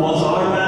Mozart